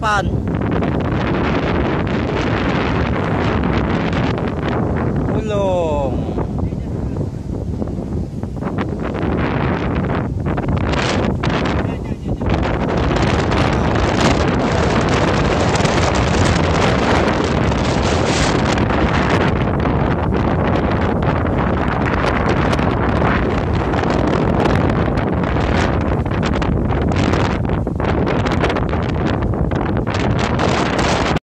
办